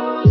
Bye.